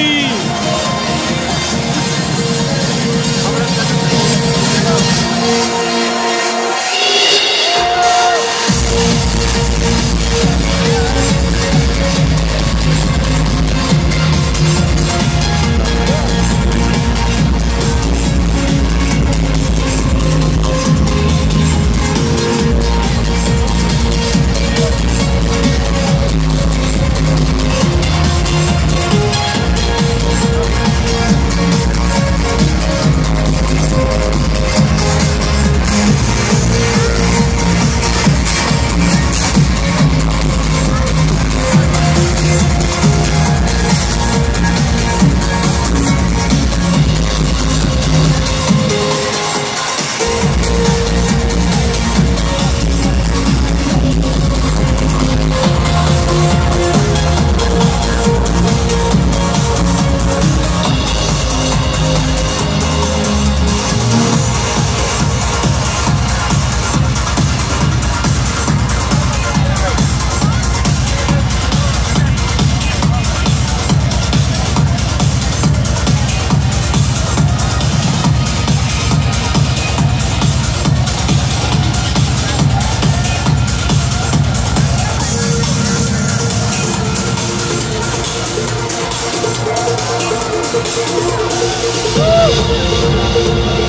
Lee. Woo!